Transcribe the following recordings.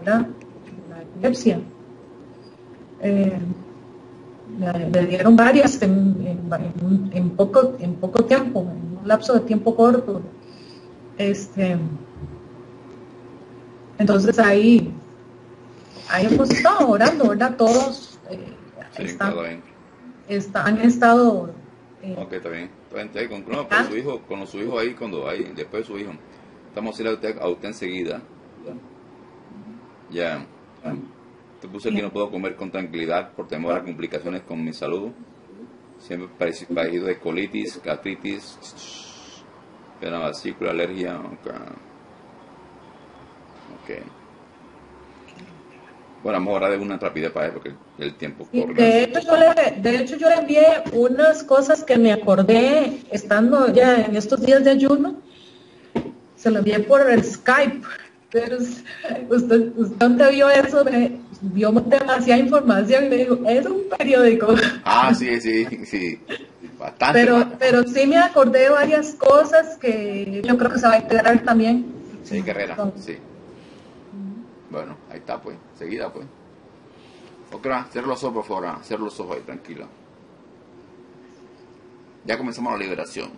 ¿verdad? La epilepsia. Eh, le, dieron varias en, en, poco, en poco tiempo, en un lapso de tiempo corto. Este, entonces ahí, ahí hemos estado orando, ¿verdad? Todos eh, están, han estado... Eh, ok, está bien. Ahí con, con, su hijo, con su hijo ahí, cuando hay, después de su hijo. Estamos a ir a usted, a usted enseguida. Ya. Te puse que no puedo comer con tranquilidad por temor a complicaciones con mi salud. Siempre padecido de colitis, gastritis, pena vasícula, alergia. Okay. ok. Bueno, vamos a hablar de una rapidez para porque el tiempo corre. De hecho, yo le, de hecho, yo le envié unas cosas que me acordé estando ya en estos días de ayuno. Se lo envié por el Skype. Pero usted, usted vio eso, me, vio demasiada información y me dijo, es un periódico. Ah, sí, sí, sí. Bastante. Pero, pero sí me acordé de varias cosas que yo creo que se va a integrar también. Sí, carrera, sí. Bueno, ahí está, pues. Seguida, pues. Ok, cierra los ojos, por favor. Cierra los ojos ahí, tranquila. Ya comenzamos la liberación.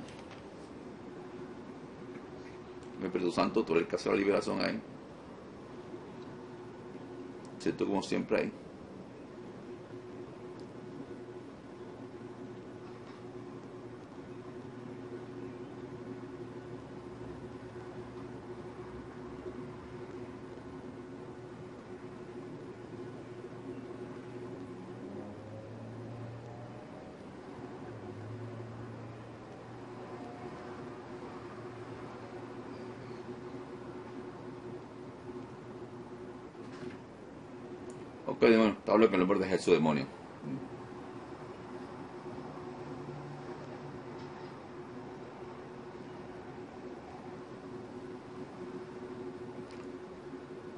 Espíritu Santo, tú el que hace la liberación ahí. Siento como siempre ahí. Ok, te hablo con el nombre de Jesús, demonio.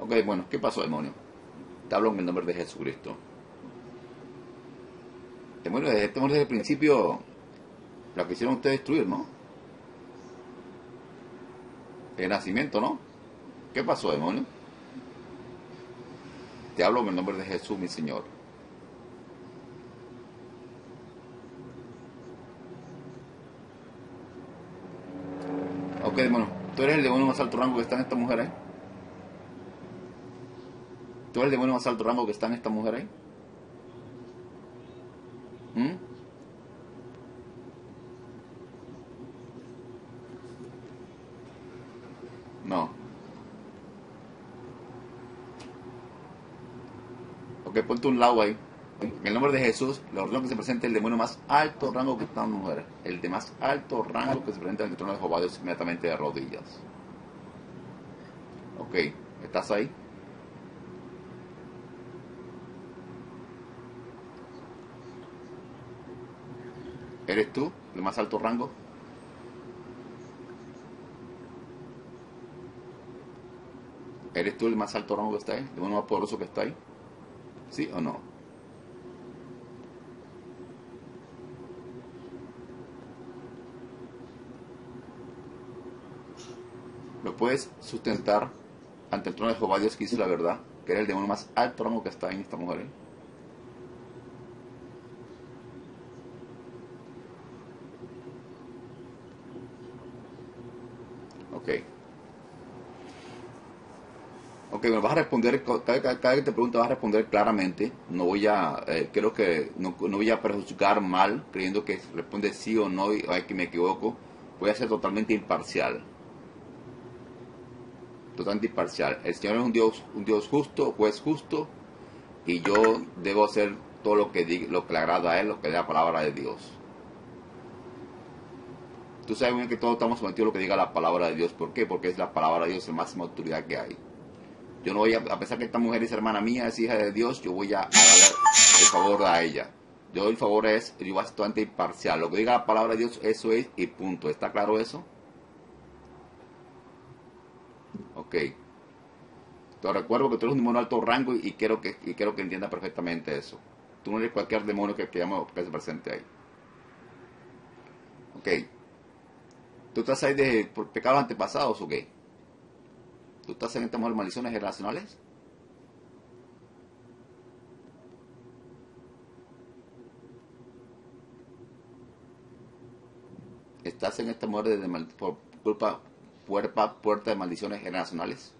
Ok, bueno, ¿qué pasó, demonio? Te hablo en el nombre de Jesucristo. Demonio, desde, desde el principio lo quisieron ustedes destruir, ¿no? El nacimiento, ¿no? ¿Qué pasó, demonio? Te hablo en el nombre de Jesús, mi Señor. Ok, demonio. ¿Tú eres el demonio más alto rango que está en esta mujer ahí? ¿Tú eres el demonio más alto rango que está en esta mujer ahí? ¿Mm? No. Un lado ahí. En el nombre de Jesús, le ordeno que se presente el demonio más alto rango que está en mujer. El de más alto rango que se presenta en el trono de Jehová Dios inmediatamente de rodillas. Ok, ¿estás ahí? ¿Eres tú el más alto rango? ¿Eres tú el más alto rango que está ahí? ¿El demonio más poderoso que está ahí? ¿Sí o no? ¿Lo puedes sustentar ante el trono de Jehová Dios que hizo la verdad? Que era el demonio más alto rango que está en esta mujer. ¿eh? Ok. Ok, me vas a responder, cada, cada, que te pregunto vas a responder claramente. No voy a, eh, creo que no, voy a prejuzgar mal, creyendo que responde sí o no, y ay, que me equivoco. Voy a ser totalmente imparcial. Totalmente imparcial. El Señor es un Dios, un Dios justo, juez justo, y yo debo hacer todo lo que, lo que le agrada a Él, lo que es la palabra de Dios. Tú sabes bien que todos estamos sometidos a lo que diga la palabra de Dios. ¿Por qué? Porque es la palabra de Dios, la máxima autoridad que hay. Yo no voy a, a pesar que esta mujer es hermana mía, es hija de Dios, yo voy a, darle el favor a ella. Yo el favor es, yo a totalmente imparcial. Lo que diga la palabra de Dios, eso es y punto. ¿Está claro eso? Ok. Te recuerdo que tú eres un demonio de alto rango y, quiero que, y quiero que entienda perfectamente eso. Tú no eres cualquier demonio que se presente ahí. Ok. ¿Tú estás ahí de pecados antepasados o qué? ¿Tú estás en de maldiciones generacionales? ¿Estás en esta muerte de por culpa, puerta, puerta de maldiciones generacionales?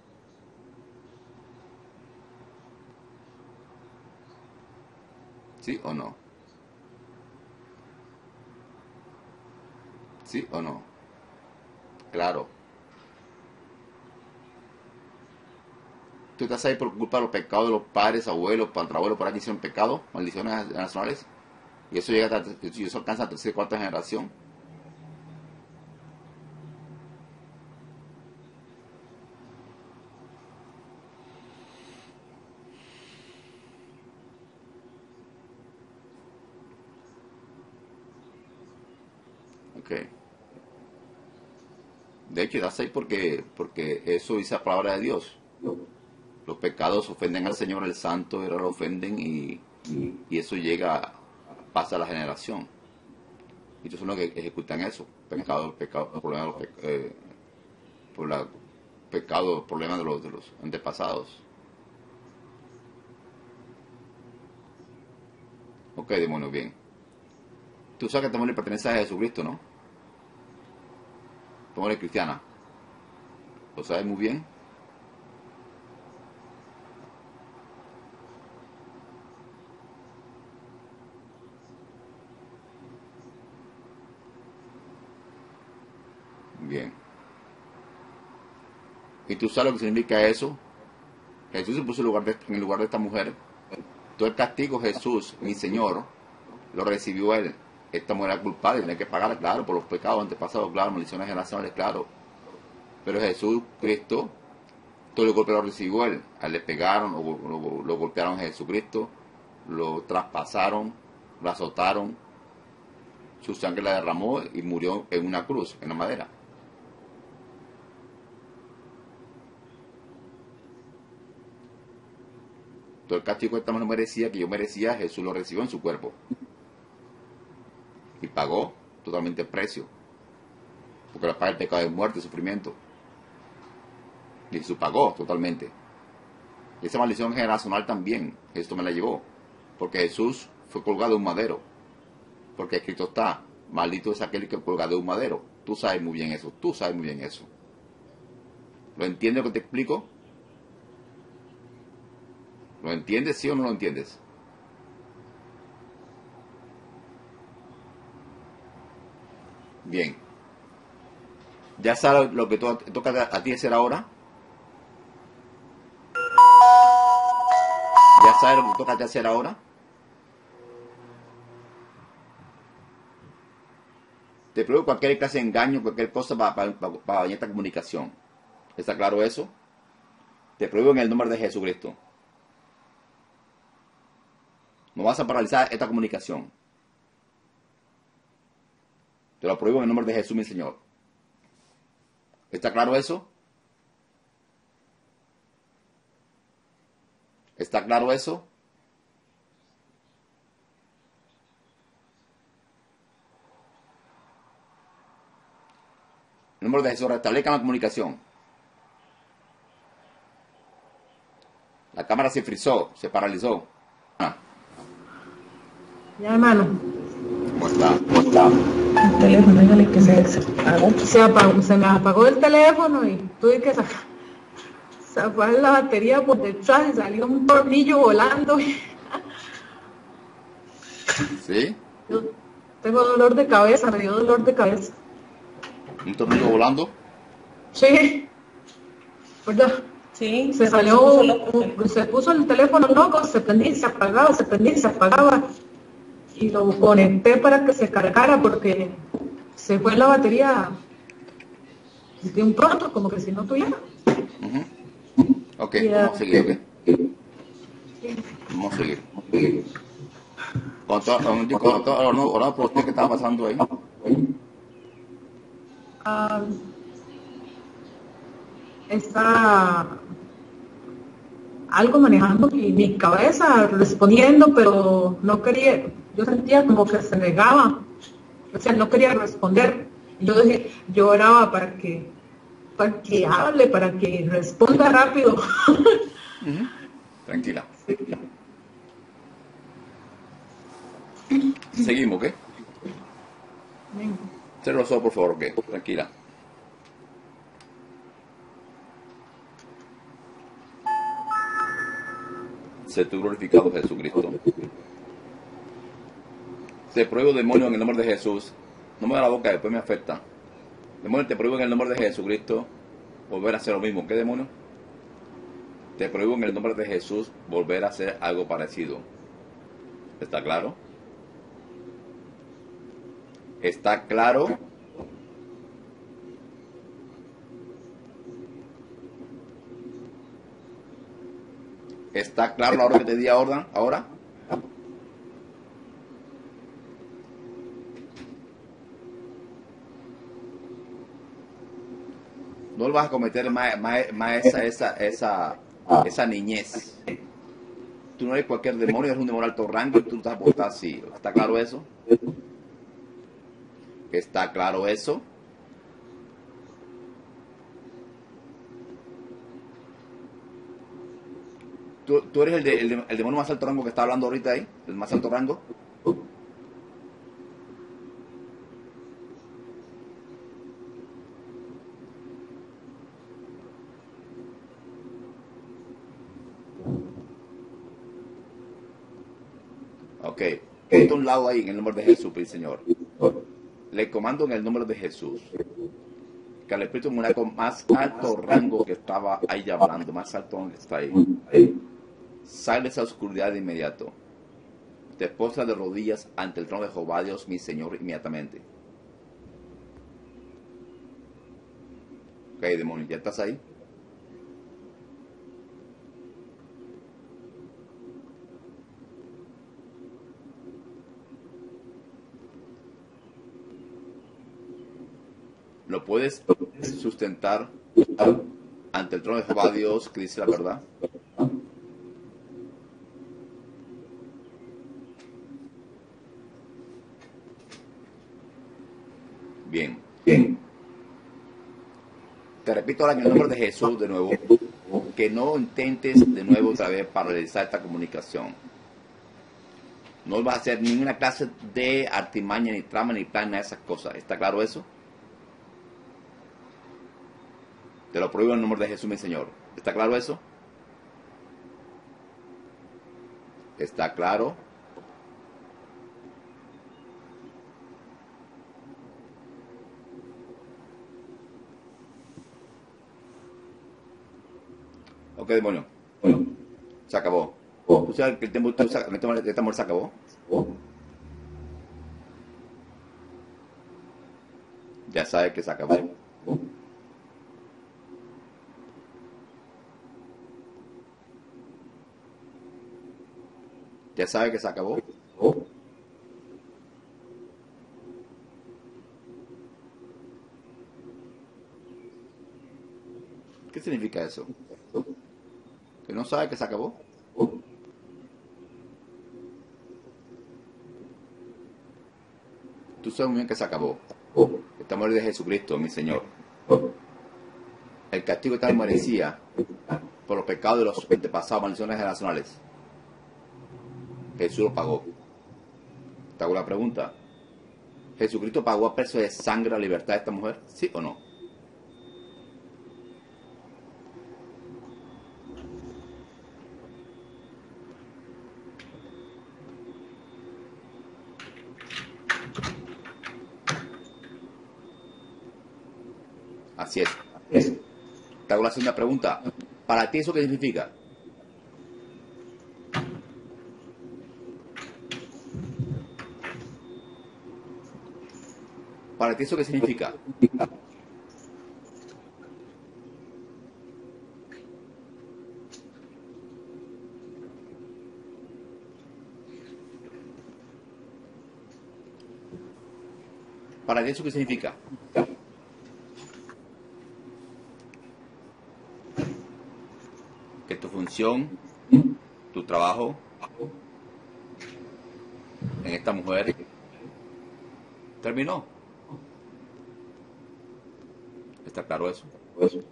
¿Sí o no? ¿Sí o no? Claro. ¿Tú estás ahí por culpa de los pecados de los padres, abuelos, patrabuelos, por ahí que hicieron pecado, maldiciones generacionales? Y eso llega hasta, eso alcanza a tercera y cuarta generación. Ok. De hecho, das ahí porque, porque eso dice la palabra de Dios. Los pecados ofenden al Señor, el Santo, ahora lo ofenden y, y eso llega, pasa a la generación. Y ellos son los que ejecutan eso. Pecado, pecado, problema de los eh, por la, pecado, problemas de los, de los antepasados. Ok, demonio, bien. Tú sabes que esta mujer pertenece a Jesucristo, ¿no? Tu mujer es cristiana. ¿Lo sabes muy? Bien. ¿Y tú sabes lo que significa eso? Jesús se puso en, lugar de- esta mujer. Todo el castigo Jesús, mi Señor, lo recibió él. Esta mujer era culpable, tiene que pagar, claro, por los pecados antepasados, claro, maldiciones generacionales, claro. Pero Jesús, Cristo, todo el golpe lo recibió él. A él le pegaron, lo- lo golpearon a Jesucristo, lo traspasaron, lo azotaron, su sangre la derramó y murió en una cruz, en la madera. Todo el castigo que esta mujer merecía, que yo merecía, Jesús lo recibió en su cuerpo. Y pagó totalmente el precio. Porque la paga el pecado de muerte sufrimiento. Y Jesús pagó totalmente. Esa maldición generacional también, esto me la llevó. Porque Jesús fue colgado de un madero. Porque escrito está, maldito es aquel que colgado de un madero. Tú sabes muy bien eso, tú sabes muy bien eso. ¿Lo entiendes lo que te explico? ¿Lo entiendes, sí o no lo entiendes? Bien. ¿Ya sabes lo que to- toca a ti hacer ahora? ¿Ya sabes lo que toca a ti hacer ahora? Te prohíbo cualquier clase de engaño, cualquier cosa para, para, para, esta comunicación. ¿Está claro eso? Te prohíbo en el nombre de Jesucristo. No vas a paralizar esta comunicación. Te lo prohíbo en el nombre de Jesús, mi Señor. ¿Está claro eso? ¿Está claro eso? En el nombre de Jesús, restablezcan la comunicación. La cámara se frizó, se paralizó. Ya, hermano. ¿Cómo está? ¿Cómo está? El teléfono, dígale que se, se apagó. Se, apagó, se me apagó el teléfono y tuve que sacar, sacar la batería por detrás y salió un tornillo volando. ¿Sí? Yo tengo dolor de cabeza, me dio dolor de cabeza. ¿Un tornillo volando? Sí, ¿verdad? Sí, Se salió, se puso el teléfono loco, se prendía y se apagaba, se prendía y se apagaba. Y lo conecté para que se cargara porque se fue la batería de un pronto, como que si no tuviera. Ujú. Ok, Ya. vamos a seguir, ok. Vamos a seguir. Con todo, con, con todo, no, por usted, ¿qué estaba pasando ahí? Ah, está algo manejando mi, mi cabeza, respondiendo, pero no quería, yo sentía como que se negaba, o sea, no quería responder. Yo dije, yo para que, para que hable, para que responda rápido. Tranquila. Seguimos, ¿qué? Cierra los ojos, por favor, que tranquila. Sé tú glorificado, Jesucristo. Te prohíbo, demonio, en el nombre de Jesús. No me da la boca, después me afecta. Demonio, te prohíbo en el nombre de Jesucristo volver a hacer lo mismo. ¿Qué demonio? Te prohíbo en el nombre de Jesús volver a hacer algo parecido. ¿Está claro? ¿Está claro? ¿Está claro la hora que te di ahora? ahora? No lo vas a cometer más, más, más esa, esa, esa, esa niñez. Tú no eres cualquier demonio, eres un demonio de alto rango y tú estás portando así. ¿Está claro eso? ¿Está claro eso? ¿Tú, tú eres el, de- el, el demonio más alto rango que está hablando ahorita ahí? ¿El más alto rango? Ok. Ponte un lado ahí en el nombre de Jesús, el Señor. Le comando en el nombre de Jesús. Que al espíritu demoníaco más alto rango que estaba ahí hablando, más alto donde está ahí. Sale esa oscuridad de inmediato. Te postras de rodillas ante el trono de Jehová Dios, mi Señor, inmediatamente. Ok, demonio, ¿ya estás ahí? ¿Lo puedes sustentar ante el trono de Jehová Dios que dice la verdad? Bien. Te repito ahora en el nombre de Jesús de nuevo, que no intentes de nuevo otra vez paralizar esta comunicación. No vas a hacer ninguna clase de artimaña, ni trama, ni plan, de esas cosas. ¿Está claro eso? Te lo prohíbo en el nombre de Jesús, mi Señor. ¿Está claro eso? ¿Está claro? Ok, demonio. Se acabó. ¿Tú sabes que el tiempo, tú sabes que el tiempo- se acabó? Ya sabes que se acabó. Ya sabes que se acabó. ¿Qué significa eso? ¿Que no sabe que se acabó? Tú sabes muy bien que se acabó. Esta muerte de Jesucristo, mi Señor. El castigo tal merecía por los pecados de los antepasados, maldiciones generacionales. Jesús lo pagó. Te hago la pregunta. ¿Jesucristo pagó a precio de sangre la libertad de esta mujer? ¿Sí o no? Así es. Te hago la segunda pregunta. ¿Para ti eso qué significa? ¿Para ti eso qué significa? ¿Para ti eso qué significa? Que tu función, tu trabajo en esta mujer terminó. claro eso. eso.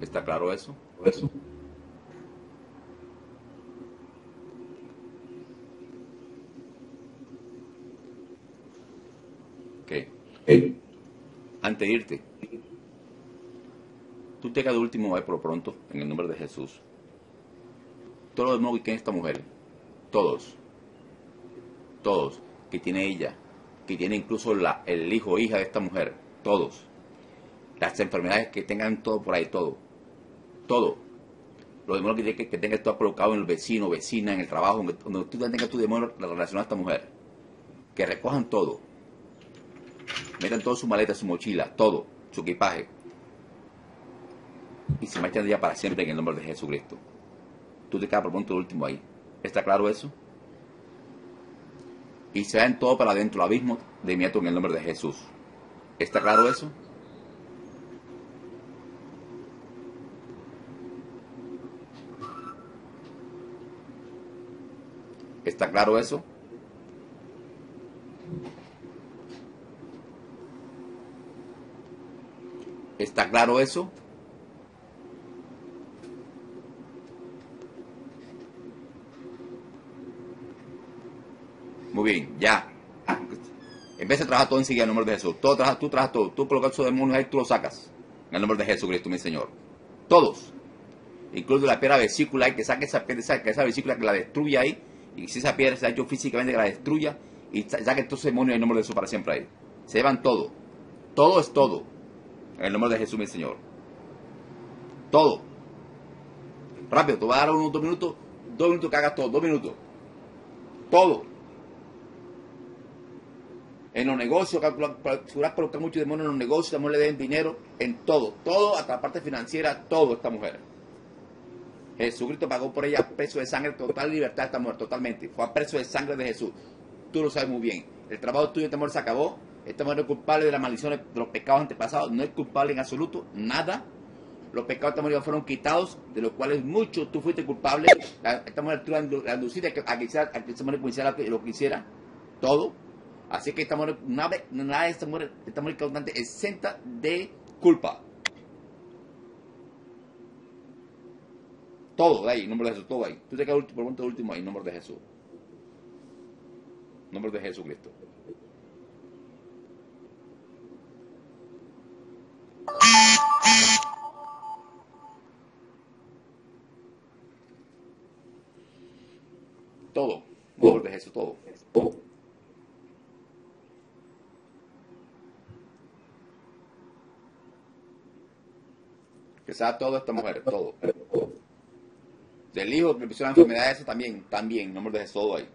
¿Está claro eso? Eso. Okay. Antes de irte, tú te quedas último ahí por pronto en el nombre de Jesús. Todos los demás que esta mujer, todos, todos, que tiene ella, que tiene incluso el hijo o hija de esta mujer, todos, las enfermedades que tengan todo por ahí, todo, todo. Los demonios que, que, que tengas todo colocado en el vecino, vecina, en el trabajo, donde tú tengas tu demonio relacionado a esta mujer, que recojan todo, metan todo su maleta, su mochila, todo, su equipaje, y se marchan de ella para siempre en el nombre de Jesucristo. Tú te quedas por punto último ahí. ¿Está claro eso? Y se en todo para adentro, el abismo de inmediato en el nombre de Jesús. ¿Está claro eso? ¿Está claro eso? ¿Está claro eso? Bien, ya. En vez de trabajar todo enseguida en el nombre de Jesús. Todo, trabaja, tú trabajas todo. Tú colocas su demonio ahí, tú lo sacas. En el nombre de Jesucristo, mi Señor. Todos. Incluso la piedra vesícula, que saque esa, esa, esa vesícula que la destruya ahí. Y si esa piedra se ha hecho físicamente, que la destruya. Y saque todos ese demonio en el nombre de Jesús para siempre ahí. Se llevan todo. Todo es todo. En el nombre de Jesús, mi Señor. Todo. Rápido, te voy a dar unos dos minutos. Dos minutos que hagas todo. Dos minutos. Todo. En los negocios, procurar colocar mucho demonio en los negocios, también le den dinero, en todo. Todo, hasta la parte financiera, todo esta mujer. Jesucristo pagó por ella precio de sangre, total libertad de esta mujer, totalmente. Fue a precio de sangre de Jesús. Tú lo sabes muy bien. El trabajo tuyo, este amor, se acabó. Esta mujer es culpable de las maldiciones, de los pecados antepasados. No es culpable en absoluto, nada. Los pecados de esta mujer fueron quitados, de los cuales muchos tú fuiste culpable. esta mujer tú la induciste a que, a que, a esta mujer lo que hiciera. Todo. Así que esta mujer, nada, nada de esta mujer, esta mujer causante exenta de culpa. Todo ahí, nombre de Jesús, todo ahí. Tú te quedas por punto último ahí, nombre de Jesús. Nombre de Jesucristo. Todo. Nombre de Jesús, todo. Sea todo esta mujer, todo. Del hijo que empezó la enfermedad esa también, también, nombre de Jesús, todo ahí.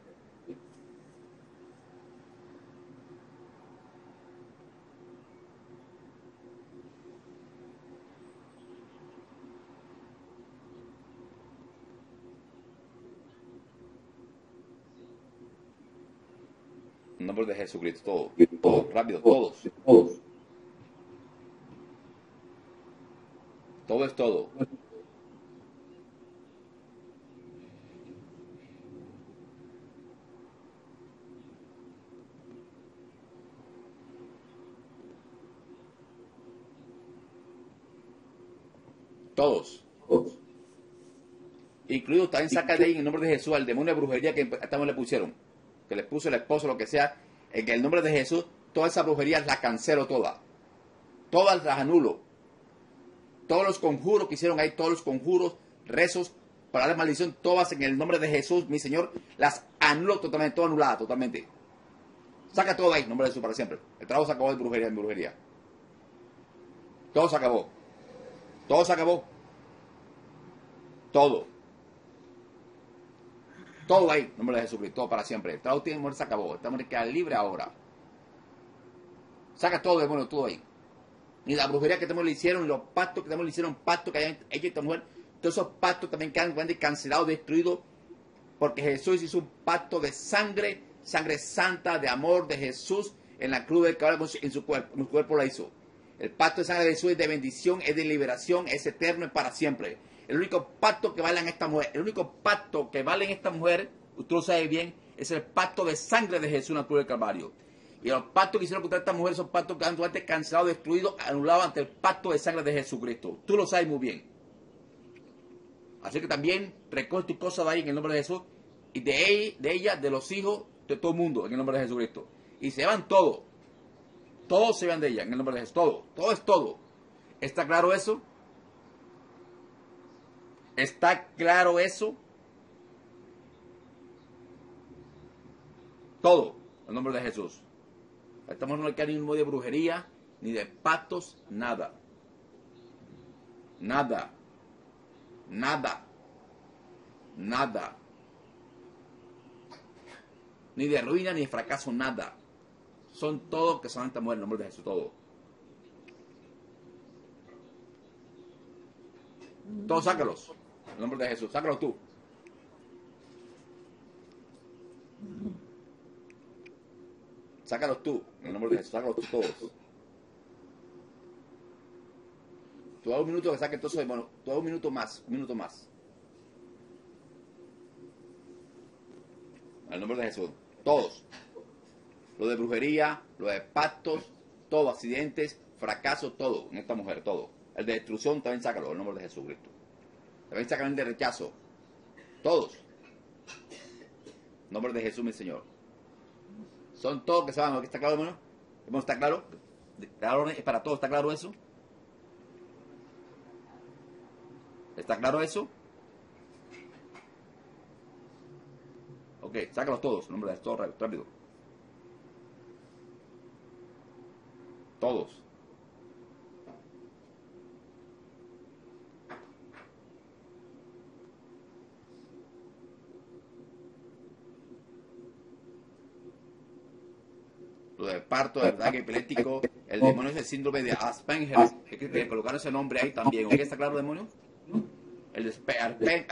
En nombre de Jesucristo, todo, todo, rápido, todos. Todos. Todo es todo. Todos. Incluido también saca de ahí en el nombre de Jesús al demonio de brujería que estamos le pusieron. Que le puso el esposo, lo que sea. En el nombre de Jesús, toda esa brujería la cancelo toda. Todas las anulo todos los conjuros que hicieron ahí, todos los conjuros, rezos para dar maldición, todas en el nombre de Jesús, mi Señor, las anulo totalmente, todo anulada totalmente. Saca todo ahí, nombre de Jesús para siempre. El trabajo se acabó de brujería en brujería. Todo se acabó. Todo se acabó. Todo. Todo ahí, nombre de Jesucristo, todo para siempre. El trabajo tiene se acabó. Estamos queda libre ahora. Saca todo, demonio, todo ahí ni la brujería que también le hicieron, los pactos que también le hicieron, pactos que hayan hecho esta mujer, todos esos pactos también quedan cancelados, destruidos, porque Jesús hizo un pacto de sangre, sangre santa, de amor de Jesús en la cruz del caballo en su cuerpo, en su cuerpo la hizo. El pacto de sangre de Jesús es de bendición, es de liberación, es eterno, es para siempre. El único pacto que vale en esta mujer, el único pacto que vale en esta mujer, usted lo sabe bien, es el pacto de sangre de Jesús en la cruz del Calvario. Y los pactos que hicieron contra esta mujer son pactos que han antes cancelado, destruido, anulado ante el pacto de sangre de Jesucristo. Tú lo sabes muy bien. Así que también recoge tus cosas de ahí en el nombre de Jesús y de ella, de ella, de los hijos, de todo el mundo en el nombre de Jesucristo. Y se van todos. Todos se van de ella, en el nombre de Jesús. Todo, todo es todo. ¿Está claro eso? ¿Está claro eso? Todo, en el nombre de Jesús. Estamos hay que ánimo de brujería, ni de pactos, nada. Nada. Nada. Nada. Ni de ruina, ni de fracaso, nada. Son todos que son esta mujer en el nombre de Jesús, todo. Todos sácalos. En el nombre de Jesús. Sácalos tú. Sácalos tú. En el nombre de Jesús. Tú todos. Tú das un minuto que saque demonio. Tú das un minuto más. Un minuto más. En el nombre de Jesús. Todos. Lo de brujería, lo de pactos, todo, accidentes, fracaso, todo. En esta mujer, todo. El de destrucción también sácalo. En el nombre de Jesucristo. También sácalo el de rechazo. Todos. En el nombre de Jesús, mi Señor. Son todos que se van. ¿Está claro, hermano? ¿Hermano, ¿Está claro? ¿Es para todos? ¿Está claro eso? ¿Está claro eso? Ok, sácalos todos, nombre de todo rápido. Todos. Parto, de ataque epiléptico, el demonio es el síndrome de Asperger. Hay que colocar ese nombre ahí también. ¿Ok? ¿Está claro, demonio? El de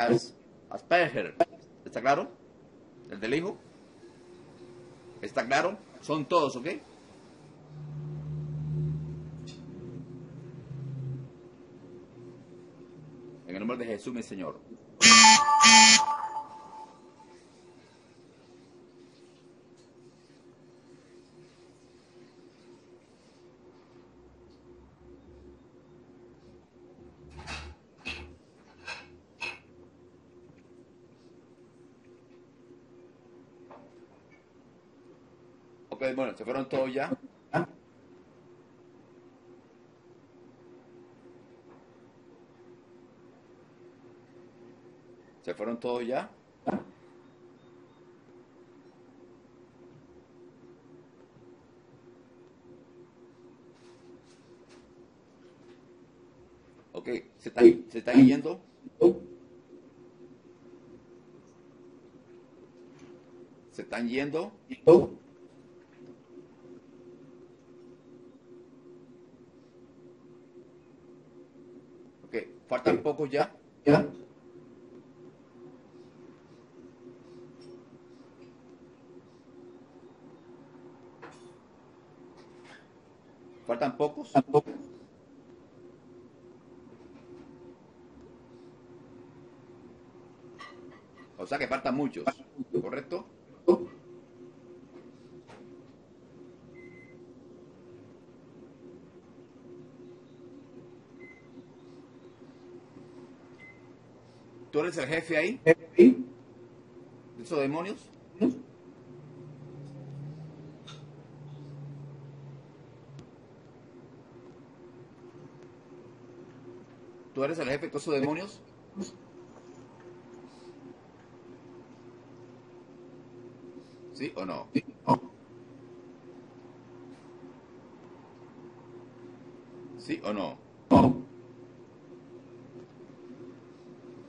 Asperger. ¿Está claro? El del hijo. ¿Está claro? Son todos, ¿ok? En el nombre de Jesús, mi Señor. Bueno, se fueron todos ya. ¿Se fueron todos ya? Ok, ¿se están, ¿se están yendo? ¿Se están yendo? Ok, faltan pocos ya. ¿Ya? Faltan pocos. Tampoco. O sea que faltan muchos. ¿Correcto? ¿Tú eres el jefe ahí ¿Sí? de esos demonios? ¿Tú eres el jefe de esos demonios? ¿Sí o no? ¿Sí? No. ¿Sí o no? No.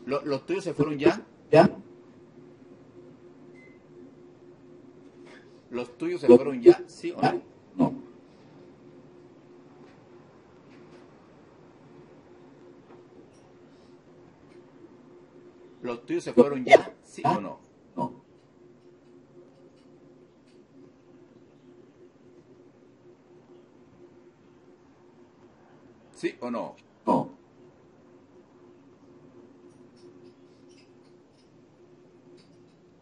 ¿Lo- ¿Los tuyos se fueron ya? ¿Ya? ¿Los tuyos se fueron ya? ¿Sí o no? No. ¿Los tuyos se fueron ya? ¿Sí o no? No. ¿Sí o no? No.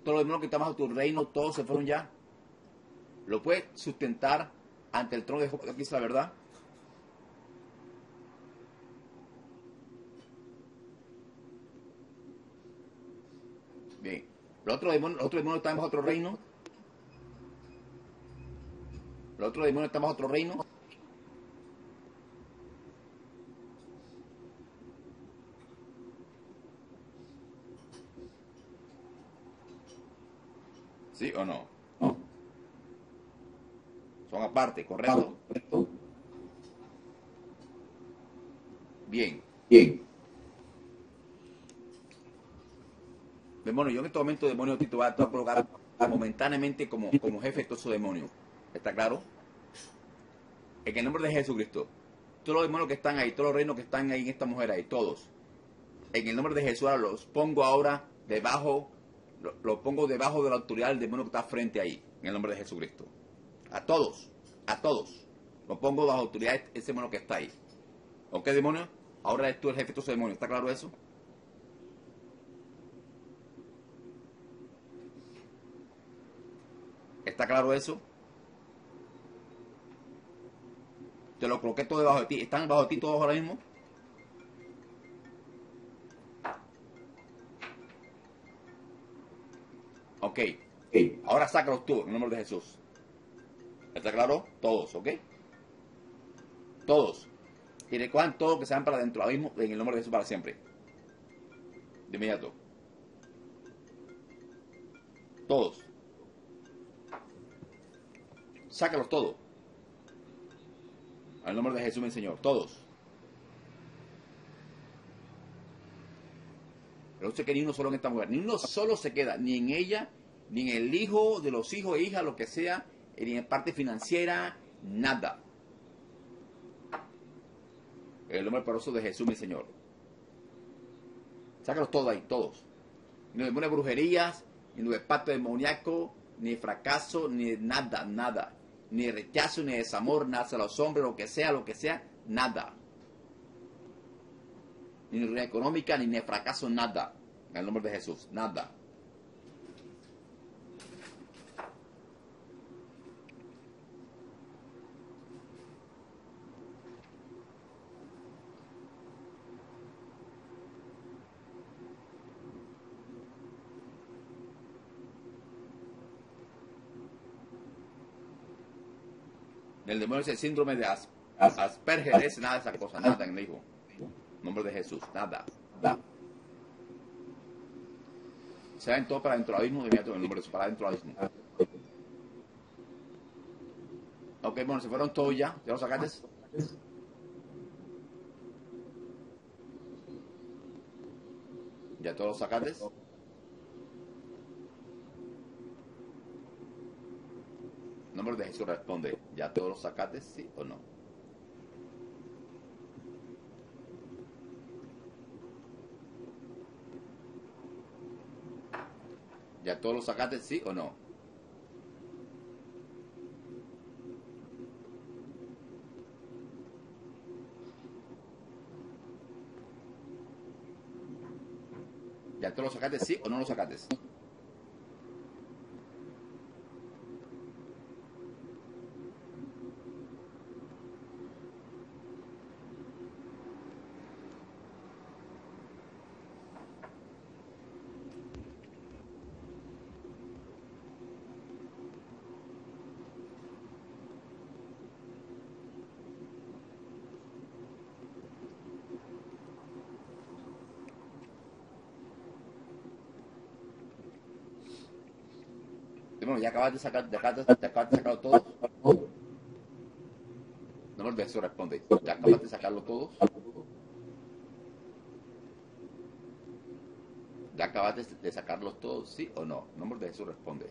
Todos los demonios que están bajo tu reino, todos se fueron ya. ¿Lo puedes sustentar ante el trono de Jehová? Aquí es la verdad. El otro demonio, el otro está en otro reino. El otro demonio está en otro reino. ¿Sí o no? Son aparte. Correcto. Bien. Bien. Demonio, yo en este momento, demonio, te voy a colocar momentáneamente como, como jefe de todos esos demonios. ¿Está claro? En el nombre de Jesucristo. Todos los demonios que están ahí, todos los reinos que están ahí en esta mujer ahí, todos. En el nombre de Jesús los pongo ahora debajo, los lo pongo debajo de la autoridad del demonio que está frente ahí, en el nombre de Jesucristo. A todos, a todos. Lo pongo bajo autoridad ese demonio que está ahí. ¿Ok, demonio? Ahora eres tú el jefe de todos esos demonios. ¿Está claro eso? ¿Está claro eso? Te lo coloqué todo debajo de ti. ¿Están debajo de ti todos ahora mismo? Ok. Ok. Ahora sácalos tú, en el nombre de Jesús. ¿Está claro? Todos, ¿ok? Todos. Y recojan todos que sean para dentro ahora mismo, en el nombre de Jesús para siempre. De inmediato. Todos. Sácalos todos. Al nombre de Jesús, mi Señor. Todos. Pero usted que ni uno solo en esta mujer, ni uno solo se queda, ni en ella, ni en el hijo de los hijos e hijas, lo que sea, ni en parte financiera, nada. El nombre poderoso de Jesús, mi Señor. Sácalos todos ahí, todos. Ni de brujerías, ni de pacto demoníaco, ni fracaso, ni nada, nada. Ni rechazo, ni desamor, nada a los hombres, lo que sea, lo que sea, nada. Ni económica, ni de fracaso, nada. En el nombre de Jesús, nada. El demonio es el síndrome de As- As- Asperger, es nada de esa cosa, nada en el hijo. Nombre de Jesús, nada. Da. Se en todo para dentro abismo, de inmediato en el nombre de Jesús, para abismo. Ok, bueno, se fueron todos ya, ya los sacaste. Ya todos los sacaste. Nombre de Jesús responde, ¿ya todos los sacaste, sí o no? ¿Ya todos los sacaste, sí o no? ¿Ya todos los sacaste, sí o no los sacaste? Bueno, ya acabas de sacar, ya acabas, acabas de sacarlo todos. Nombre de Jesús responde, ¿ya acabas de sacarlo todos? ¿Ya acabas de, de sacarlos todos, sí o no? Nombre de Jesús responde.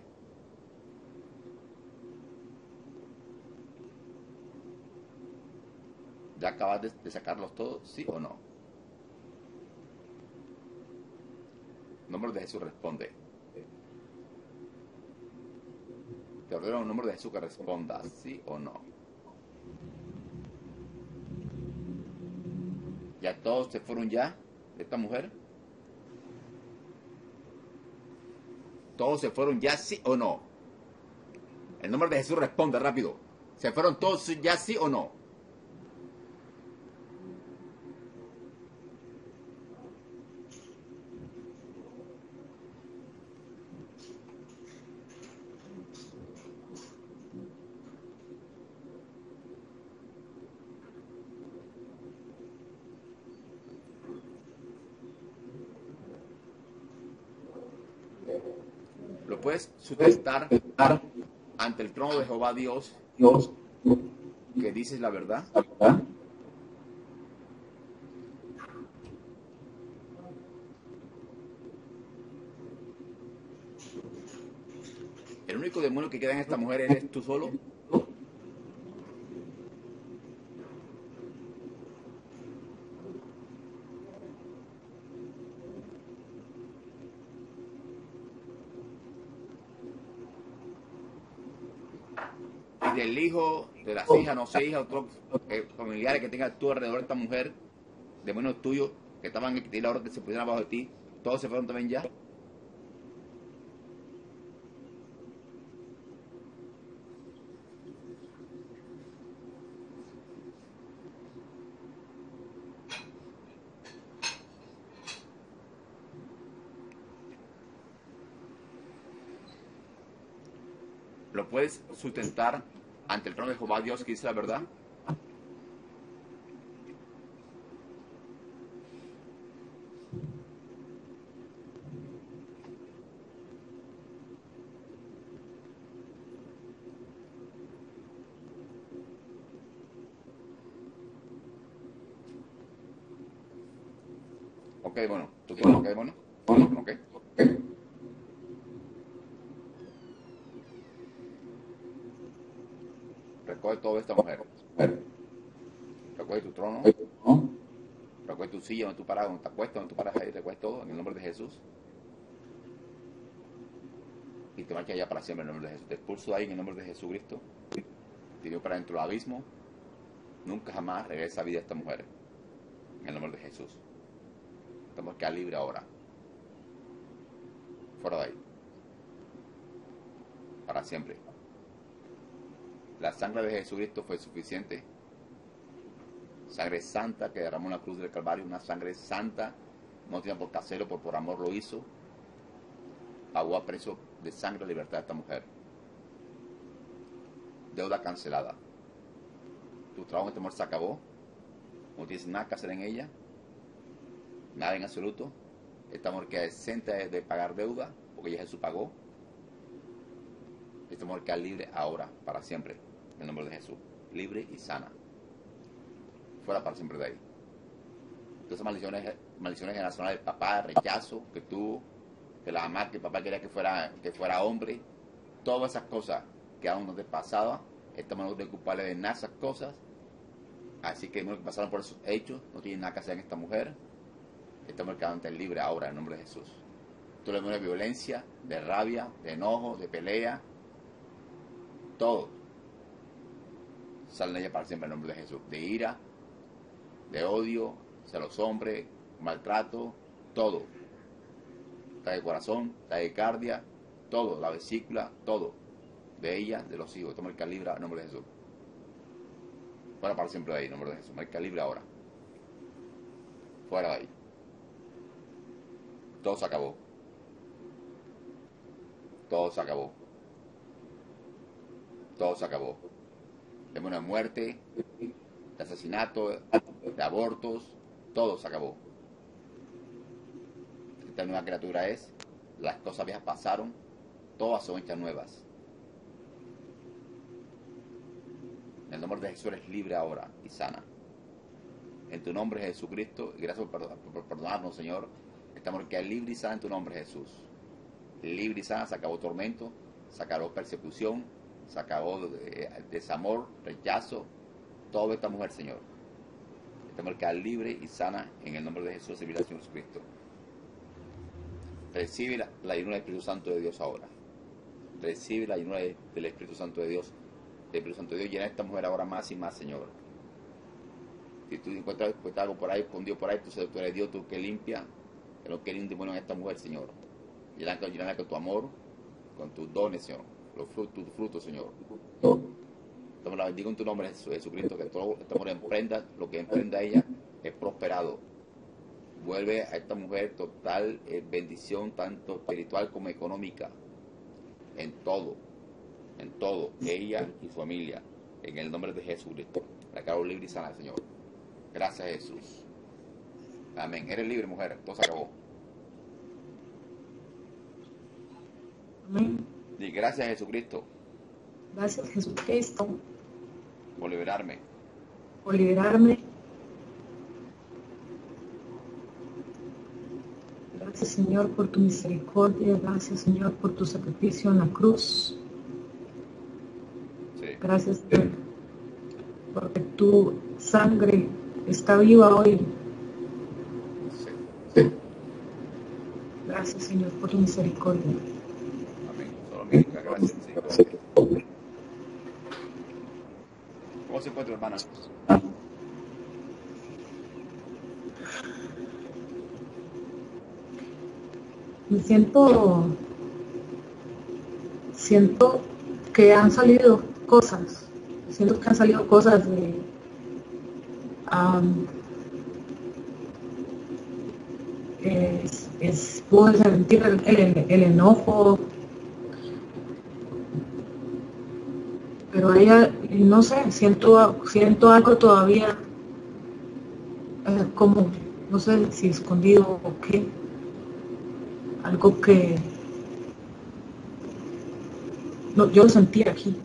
¿Ya acabas de, de sacarlos todos, sí o no? Nombre de Jesús responde. Te ordeno un número de Jesús que responda, sí o no. ¿Ya todos se fueron ya de esta mujer? ¿Todos se fueron ya, sí o no? El nombre de Jesús responde rápido. ¿Se fueron todos ya, sí o no? Sustentar ante el trono de Jehová Dios Dios, que dices la verdad. la verdad. El único demonio que queda en esta mujer eres tú solo. Y del hijo, de no sé, hijas, otros familiares que tengas tú alrededor de esta mujer, demonios tuyos que estaban en la hora que se pusieran abajo de ti, todos se fueron también ya. lo puedes sustentar ante el trono de Jehová Dios que dice la verdad. Ok, bueno, tú quieres, ok, bueno, Bueno, ok. ok. Recoge todo esta mujer, Pero, recoge tu trono, ¿no? recoge tu silla donde tú paras, donde te acuestas, donde tú paras ahí, recoge todo en el nombre de Jesús. Y te marchas allá para siempre en el nombre de Jesús. Te expulso ahí en el nombre de Jesucristo. Te dio para dentro del abismo. Nunca jamás regresa a vida a esta mujer. En el nombre de Jesús. Estamos que libre ahora. Fuera de ahí. Para siempre. La sangre de Jesucristo fue suficiente. Sangre santa que derramó la cruz del Calvario. Una sangre santa. No tiene por casero, por, por amor lo hizo. Pagó a precio de sangre la libertad de esta mujer. Deuda cancelada. Tu trabajo en este amor se acabó. No tienes nada que hacer en ella. Nada en absoluto. Esta mujer queda exenta de, pagar deuda, porque ya Jesús pagó. Esta mujer queda libre ahora, para siempre, en el nombre de Jesús. Libre y sana. Fuera para siempre de ahí. Esas maldiciones, maldiciones generacionales, papá, rechazo que tú, que la mamá, que el papá quería que fuera, que fuera hombre, todas esas cosas que aún no te pasaba, esta mujer no te culpable de nada esas cosas. Así que pasaron por esos hechos no tienen nada que hacer en esta mujer. Esta mujer queda libre ahora en nombre de Jesús. Tú le de violencia, de rabia, de enojo, de pelea, todo. Sale de ella para siempre en nombre de Jesús. De ira, de odio, hacia los hombres, maltrato, todo. de corazón, cardia, todo, la vesícula, todo. De ella, de los hijos. Toma el calibre en nombre de Jesús. Fuera para siempre de ahí, en nombre de Jesús. Marca libre ahora. Fuera de ahí. Todo se acabó. Todo se acabó. Todo se acabó. Demonio de muerte, de asesinato, de abortos, todo se acabó. Esta nueva criatura es, las cosas viejas pasaron, todas son hechas nuevas. En el nombre de Jesús eres libre ahora y sana. En tu nombre Jesucristo, y gracias por, perdon- por perdonarnos, Señor. Estamos que libre y sana en tu nombre Jesús. Libre y sana, se acabó tormento, se acabó persecución, se acabó eh, desamor, rechazo, todo esta mujer, Señor. Estamos que es libre y sana en el nombre de Jesús y vida Señor Jesucristo. Recibe la, la del Espíritu Santo de Dios ahora. Recibe la llenura de- del Espíritu Santo de Dios. El Espíritu Santo de Dios llena a esta mujer ahora más y más, Señor. Si tú encuentras, encuentras algo por ahí, escondido por ahí, tú, tú eres Dios, tú que limpia, que no quiere un demonio en esta mujer, Señor. Llenarla con tu amor, con tus dones, Señor. Los frutos, tus frutos, Señor. Bendigo en tu nombre, Jesucristo, que todo esta mujer emprenda, lo que emprenda ella es prosperado. Vuelve a esta mujer total eh, bendición, tanto espiritual como económica, en todo, en todo, ella y su familia, en el nombre de Jesucristo. La caro libre y sana, Señor. Gracias, Jesús. Amén. Eres libre, mujer. Todo se acabó. Amén. Y gracias Jesucristo Gracias Jesucristo por liberarme. por liberarme. Gracias Señor por tu misericordia. Gracias Señor por tu sacrificio en la cruz. Sí. Gracias Señor, porque tu sangre está viva hoy. sí. Gracias Señor por tu misericordia. Amén. Solo mi única gracia. sí. ¿Cómo se encuentra, hermana? Me siento, siento que han salido cosas, siento que han salido cosas de, am, es, es, puedo sentir el, el- el enojo, pero ella, no sé, siento, siento algo todavía, eh, como, no sé si escondido o qué algo que no, yo lo sentí aquí,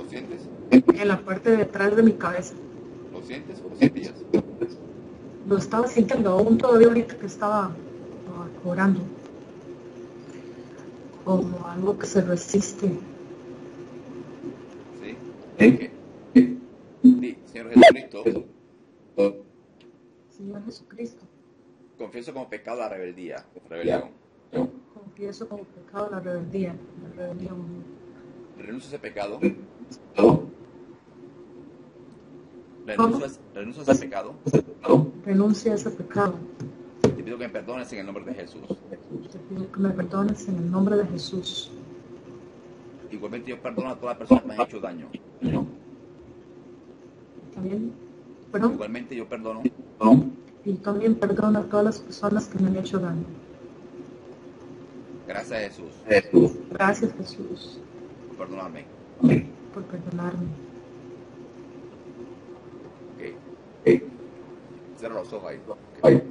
¿Lo sientes? en la parte de atrás de mi cabeza. ¿Lo sientes o lo sentías? Lo estaba sintiendo aún todavía ahorita que estaba ah, orando. Como algo que se resiste. Sí, Señor Jesucristo, Señor Jesucristo, confieso como pecado la rebeldía, rebelión. confieso como pecado la rebeldía, la rebelión. Renuncio a ese pecado. ¿Cómo? Renuncio a, renuncio a ese pecado. Renuncia a ese pecado. Te pido que me perdones en el nombre de Jesús. Te pido que me perdones en el nombre de Jesús. Igualmente yo perdono a todas las personas que me han hecho daño. También, perdón, Igualmente yo perdono y también perdona a todas las personas que me han hecho daño. Gracias a Jesús Gracias Jesús por perdonarme. por perdonarme. Ok. Cierra los ojos ahí. Ok.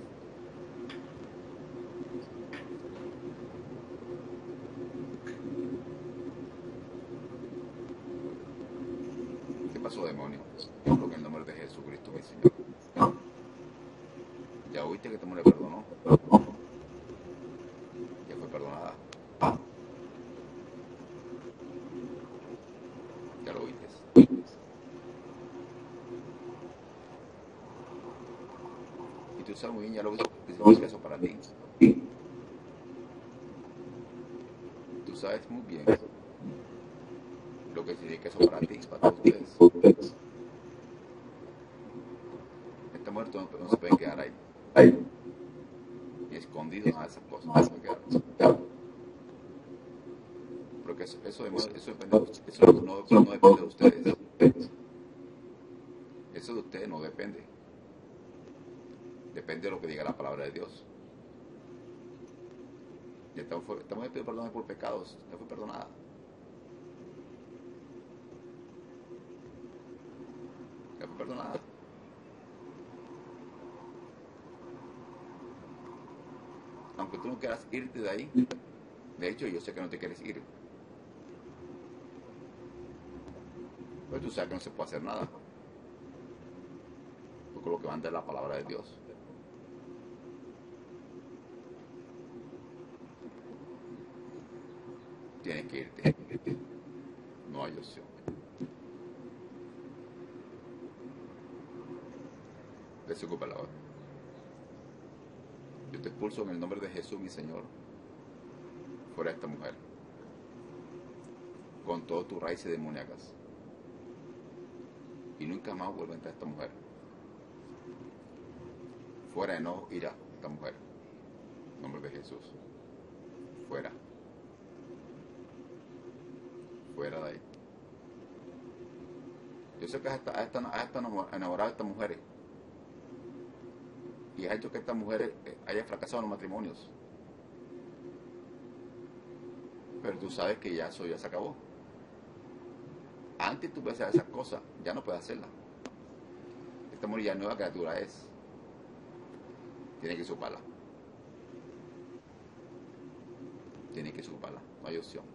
¿Qué pasó, demonio? Yo creo que en el nombre de Jesucristo, mi Señor. Ya oíste que tu mujer perdonó. Ya fue perdonada. Ya lo oíste. Bien, ya lo que significa eso para ti. Tú sabes muy bien lo que significa eso para ti, para todos ustedes. Esta muerte no, no se puede quedar ahí. Y escondido a esas cosas. No se puede quedar. Porque eso, eso, demo- eso, depende, de- eso no, no depende de ustedes. Eso de ustedes no depende. Depende de lo que diga la palabra de Dios. Y esta mujer, esta mujer pidió perdón por pecados. Ya fue perdonada. Ya fue perdonada. Aunque tú no quieras irte de ahí, de hecho yo sé que no te quieres ir. Pero tú sabes que no se puede hacer nada. Porque lo que manda es la palabra de Dios. Que irte. No hay opción. Desocupa la hora. Yo te expulso en el nombre de Jesús, mi Señor, fuera de esta mujer, con todo tu raíces demoníacas. Y nunca más vuelva a entrar esta mujer. Fuera de no irá esta mujer. En nombre de Jesús. Fuera. Fuera de ahí. Que has has estado- enamorado de estas mujeres. Y ha hecho que estas mujeres eh, hayan fracasado en los matrimonios. Pero tú sabes que ya eso ya se acabó. Antes tú puedes hacer esas cosas, ya no puedes hacerlas. Esta mujer ya nueva criatura es. Tiene que suparla. Tiene que suparla. No hay opción.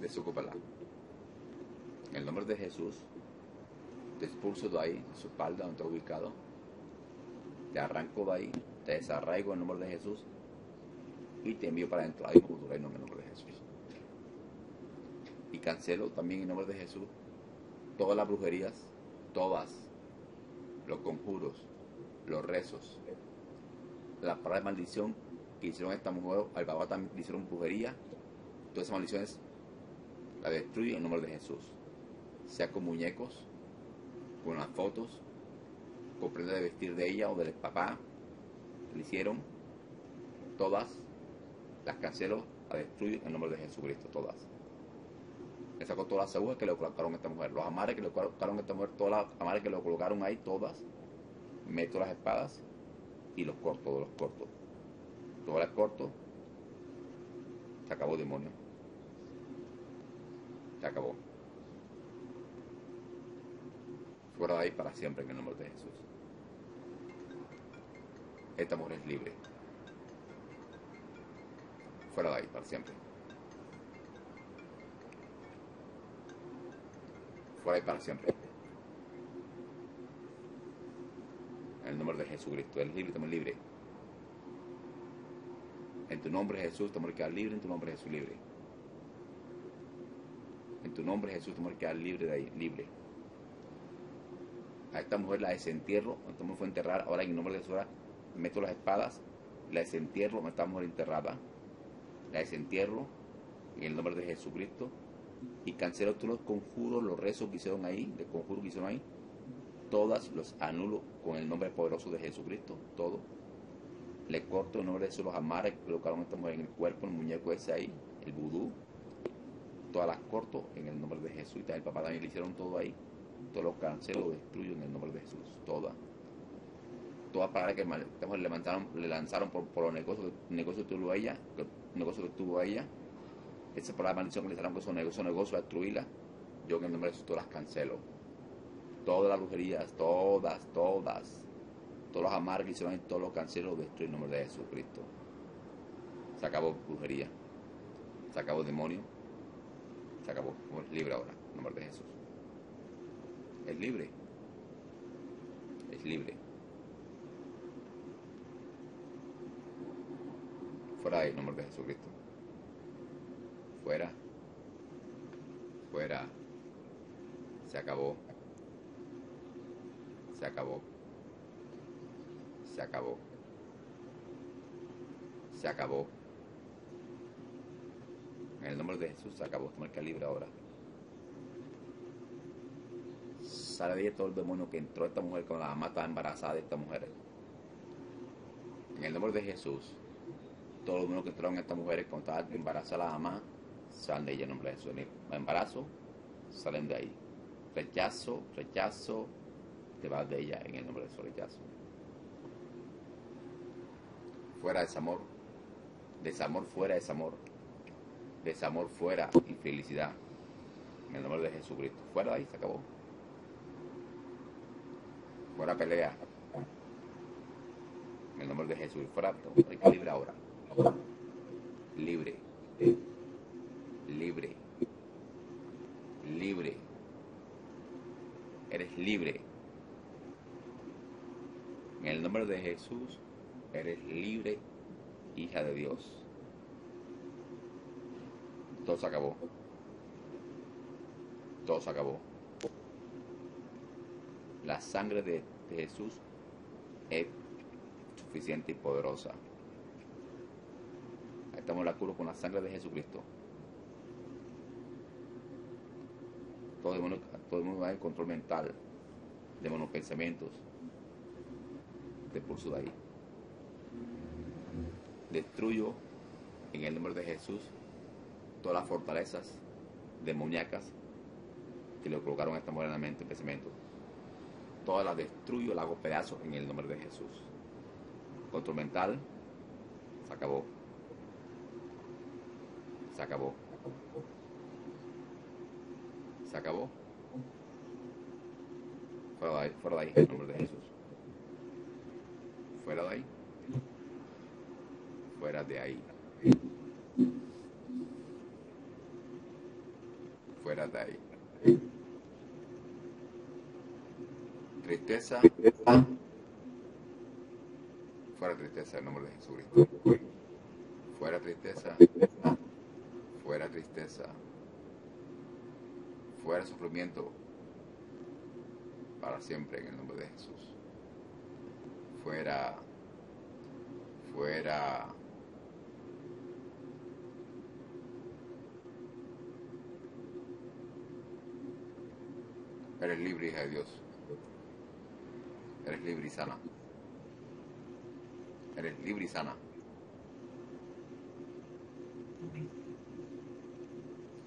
Desocúpala. En el nombre de Jesús, te expulso de ahí, su espalda, donde está ubicado. Te arranco de ahí, te desarraigo en el nombre de Jesús y te envío para dentro de tu reino en el nombre de Jesús. Y cancelo también en el nombre de Jesús todas las brujerías, todas, los conjuros, los rezos, la palabra de maldición que hicieron esta mujer, al papá también hicieron brujería, todas esas maldiciones la destruyo en el nombre de Jesús. Sea con muñecos, con las fotos, con de vestir de ella o del papá le hicieron, todas las cancelo, las destruyo en nombre de Jesucristo, todas. Le saco todas las agujas que le colocaron a esta mujer, los amares que le colocaron a esta mujer, todas las amares que le colocaron ahí, todas. Meto las espadas y los corto, los corto. Todas las corto. Se acabó demonio. Se acabó. De ahí para siempre en el nombre de Jesús. Esta mujer es libre. Fuera de ahí para siempre. Fuera de ahí para siempre. En el nombre de Jesucristo. Él es libre, estamos libres. En tu nombre Jesús, te quedar libre, en tu nombre Jesús libre. En tu nombre Jesús, te quedar libre de ahí, libre. A esta mujer la desentierro, esta mujer fue enterrada, ahora en nombre de Jesús meto las espadas, la desentierro, esta mujer enterrada, la desentierro en el nombre de Jesucristo y cancelo todos los conjuros, los rezos que hicieron ahí, de conjuros que hicieron ahí, todas los anulo con el nombre poderoso de Jesucristo, todo. Le corto el nombre de Jesús, los amares que colocaron esta mujer en el cuerpo, el muñeco ese ahí, el vudú, todas las corto en el nombre de Jesús. Y el papá también le hicieron todo ahí. Todos los cancelo, destruyo en el nombre de Jesús. Todas. Todas palabras que le lanzaron, le lanzaron por, por los negocios, que tuvo ella, los negocios que tuvo ella. Esa palabra maldición que le lanzaron por esos negocios, negocios, destruirla. Yo en el nombre de Jesús todas las cancelo todas las brujerías, todas, todas, todos los amargos que hicieron todos los canceros, destruyen en nombre de Jesucristo. Se acabó brujería, se acabó demonio, se acabó, libre ahora, en nombre de Jesús. Es libre, es libre. Fuera ahí, en nombre de Jesucristo. Fuera, fuera, se acabó se acabó. Se acabó. Se acabó. En el nombre de Jesús se acabó. Marca libre ahora. Sale de todo el demonio que entró esta mujer con la mata embarazada de esta mujer. En el nombre de Jesús, todos los demonios que entraron a estas mujeres con tal embarazada la ama, salen de ella en nombre de Jesús. En el embarazo, salen de ahí. Rechazo, rechazo, te vas de ella en el nombre de su rechazo. Fuera desamor, desamor fuera desamor, desamor fuera infelicidad, en el nombre de Jesucristo. Fuera de ahí, se acabó. Fuera pelea, en el nombre de Jesús. Fuera, libre ahora. Libre. Libre. Libre. Eres libre. En el nombre de Jesús, eres libre, hija de Dios. Todo se acabó. Todo se acabó. La sangre de, Jesús es suficiente y poderosa. Ahí estamos la cura con la sangre de Jesucristo. Todo el mundo, todo el mundo va en control mental de buenos pensamientos, pulso de ahí. Destruyo en el nombre de Jesús todas las fortalezas demoníacas que le colocaron a esta mujer en pensamiento. Todas las destruyo, las hago pedazos en el nombre de Jesús. Control mental, se acabó. Se acabó. Se acabó. Fuera de fuera de ahí, en el nombre de Jesús. Fuera de ahí. Fuera de ahí. fuera de ahí. Tristeza, fuera tristeza en nombre de Jesucristo. Fuera tristeza, fuera tristeza, fuera sufrimiento, para siempre en el nombre de Jesús. Fuera, fuera. Eres libre, hija de Dios. Eres libre y sana. Eres libre y sana.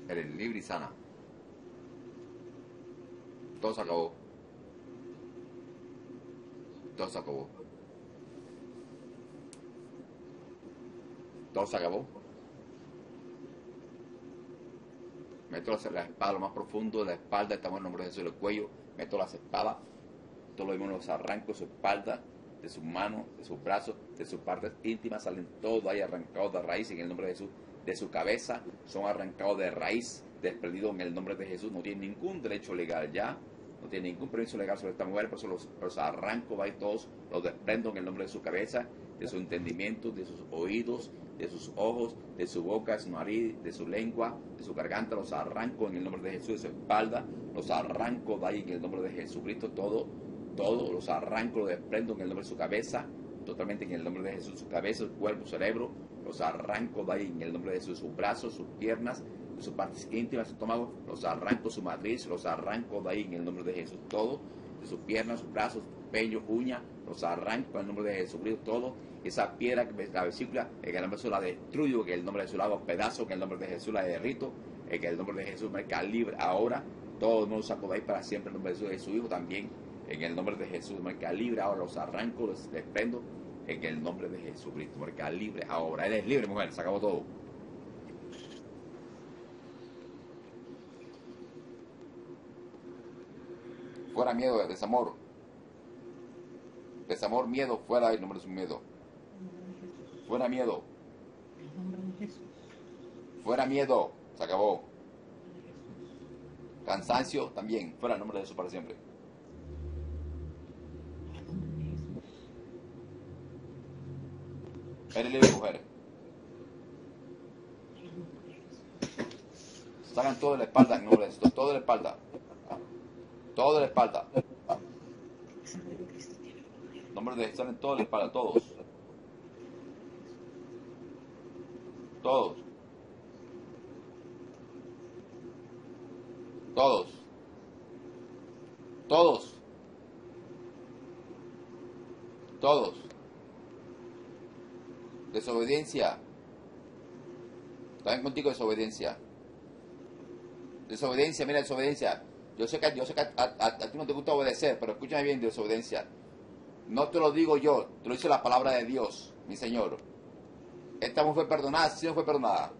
Eres libre y sana. Todo se acabó. Todo se acabó. Todo se acabó. Meto la espada lo más profundo de la espalda, estamos en nombre de Jesús, el cuello, meto las espadas, los demonios los arranco de su espalda, de sus manos, de sus brazos, de sus partes íntimas, salen todos ahí arrancados de raíz en el nombre de Jesús, de su cabeza, son arrancados de raíz, desprendidos en el nombre de Jesús, no tienen ningún derecho legal ya, no tiene ningún permiso legal sobre esta mujer, por eso los, arranco, va todos, los desprendo en el nombre de su cabeza, de su entendimiento, de sus oídos, de sus ojos, de su boca, de su nariz, de su lengua, de su garganta, los arranco en el nombre de Jesús, de su espalda, los arranco de ahí en el nombre de Jesucristo, todo, todo, los arranco, los desprendo en el nombre de su cabeza, totalmente en el nombre de Jesús, su cabeza, su cuerpo, su cerebro, los arranco de ahí en el nombre de Jesús, sus brazos, sus piernas, sus partes íntimas, su estómago, los arranco su matriz, los arranco de ahí en el nombre de Jesús, todo, de sus piernas, sus brazos, peño, uña, los arranco en el nombre de Jesucristo, todo, esa piedra la vesícula, en el nombre de Jesús la destruyo, en el nombre de Jesús la hago pedazo, en el nombre de Jesús la derrito, en el nombre de Jesús me libre ahora, todo no los ahí para siempre en el nombre de Jesús, de su Hijo también, en el nombre de Jesús me libre ahora, los arranco, los desprendo, en el nombre de Jesucristo, me libre ahora, eres libre mujer, se acabó todo. Fuera miedo, desamor. Desamor, miedo, fuera el nombre de su miedo. Fuera miedo. Fuera miedo. Se acabó. Cansancio también. Fuera el nombre de Jesús para siempre. Eres libre, mujer. Sacan todo de la espalda. Todo de la espalda. Todo de la espalda. Nombre de Jesús en toda la espalda, todos. Todos. Todos. Todos. Todos. Desobediencia. También contigo desobediencia. Desobediencia, mira desobediencia. Yo sé que, yo sé que a, ti no te gusta obedecer, pero escúchame bien, desobediencia. No te lo digo yo, te lo dice la palabra de Dios, mi Señor. Esta mujer fue perdonada, sí no fue perdonada.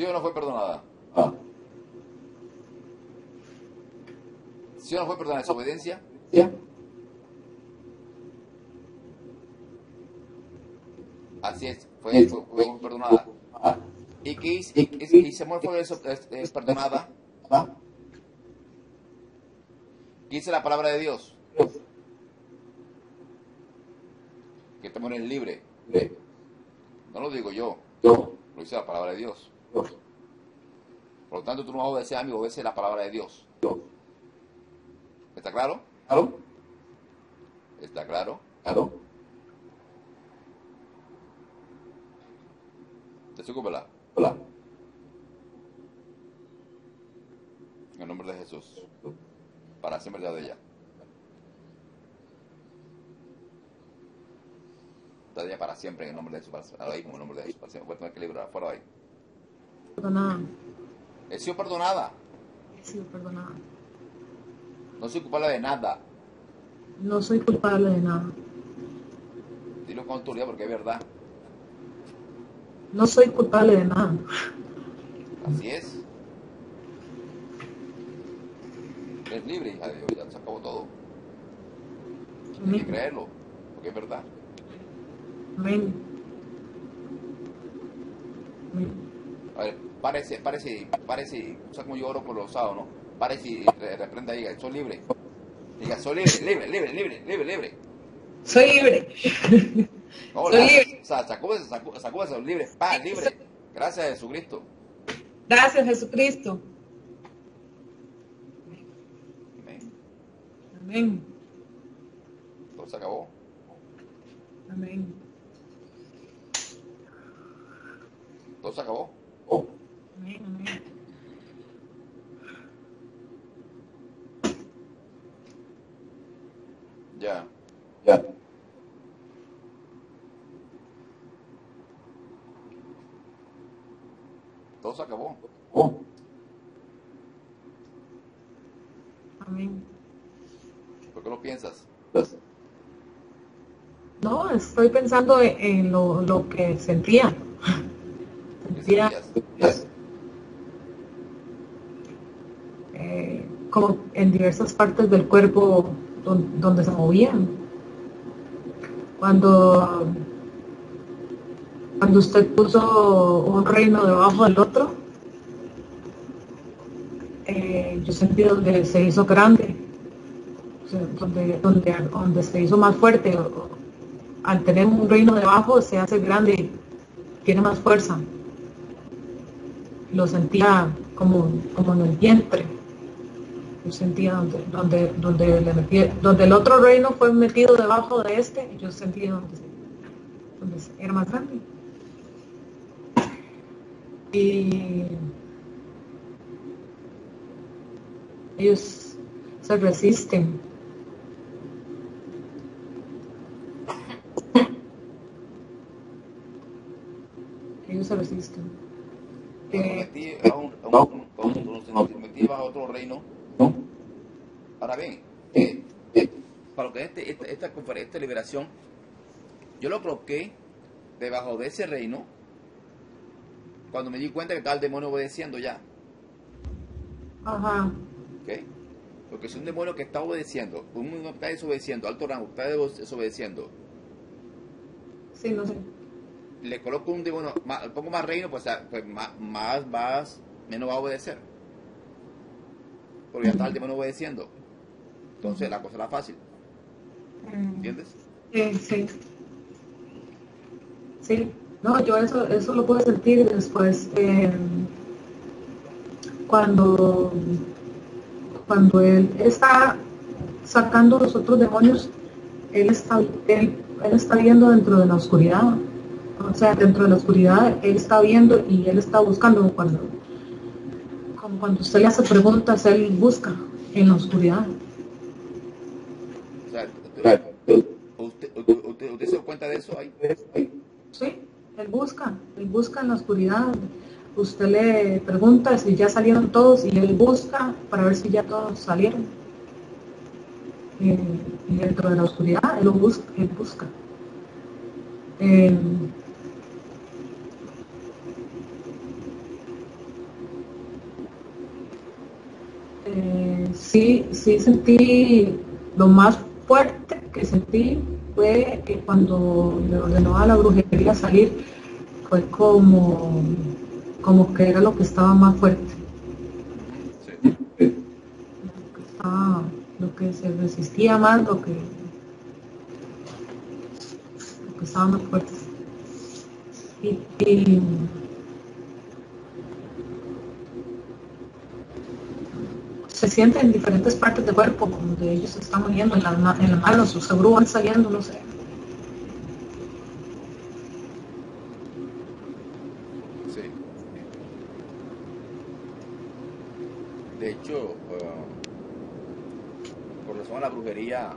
¿Sí o no fue perdonada? Ah. ¿Sí o no fue perdonada desobediencia? Así es, fue, fue, perdonada. ¿Y qué hizo? ¿Y Samuel fue perdonada? ¿Qué dice la palabra de Dios? Que te mueres libre. No lo digo yo. Lo dice la palabra de Dios. Por lo tanto, tú no vas a obedecer a mí, obedece la palabra de Dios. ¿Está claro? ¿Claro? ¿Está claro? ¿Claro? ¿Te suco, verdad? Hola. En el nombre de Jesús. Para siempre ya de ella. Está para siempre en el nombre de Jesús. Para, ahí, como en el nombre de Jesús. Para siempre. Voy a tener que librar. Fuera de ahí. Perdonada. He sido perdonada. He sido perdonada. No soy culpable de nada. No soy culpable de nada. Dilo con autoridad porque es verdad. no soy culpable de nada. Así es. Eres libre, hija de Dios, ya se acabó todo. Tienes que creerlo, porque es verdad. Amén. Amén. A ver, párese, párese, párese, o sea como yo oro por los sábados, ¿no? Párese y re- reprenda diga, soy libre. Diga, soy libre, libre, libre, libre, libre, libre. Soy libre. No, Soy la- libre. O sea, sacúdese, sacú- sacúdese, libre, pa, libre. Gracias a Jesucristo. Gracias, Jesucristo. Amén. Amén. Todo se acabó. Amén. Todo se acabó. Ya. Ya. Todo se acabó. Amén. ¿Por qué lo piensas? No, estoy pensando en, lo, lo que sentía. ¿Qué Sentía sentías? eh, como en diversas partes del cuerpo don- donde se movían. Cuando, cuando usted puso un reino debajo del otro, eh, yo sentí donde se hizo grande, donde, donde, donde se hizo más fuerte. Al tener un reino debajo se hace grande, tiene más fuerza. Lo sentía como, como en el vientre. Yo sentía donde, donde, donde, le metí- donde el otro reino fue metido debajo de este, yo sentía donde, donde era más grande. Y ellos se resisten. Ellos se resisten. Metí a un, a bajo otro reino. Ahora bien, eh, para lo que es este, esta, esta conferencia, esta liberación, yo lo coloqué debajo de ese reino cuando me di cuenta que estaba el demonio obedeciendo ya. Ajá. ¿ok? Porque si un demonio que está obedeciendo, un demonio que está desobedeciendo, alto rango, está desobedeciendo, Sí, no sé. le coloco un demonio, más, pongo más reino, pues, ah, pues más, más, más, menos va a obedecer. Porque ya está el demonio obedeciendo. Entonces la cosa era fácil. ¿Entiendes? Sí, sí. Sí, no, yo eso, eso lo puedo sentir después eh, cuando, cuando él está sacando los otros demonios, él está, él, él está viendo dentro de la oscuridad. O sea, dentro de la oscuridad él está viendo y él está buscando cuando, cuando usted le hace preguntas, él busca en la oscuridad. O sea, usted, usted, usted- se dio cuenta de eso ahí. Sí, él busca, él busca en la oscuridad. Usted le pregunta si ya salieron todos y él busca para ver si ya todos salieron. Eh, y dentro de la oscuridad él lo busca, él busca. Eh, eh, sí, sí sentí lo más fuerte que sentí fue que cuando le ordenó a la brujería salir fue como como que era lo que estaba más fuerte Sí. lo que, lo que se resistía más lo que lo que estaba más fuerte y- se siente en diferentes partes del cuerpo donde ellos se están moviendo en las, en las manos seguro van saliendo no sé Sí. De hecho, eh, por razón a la brujería,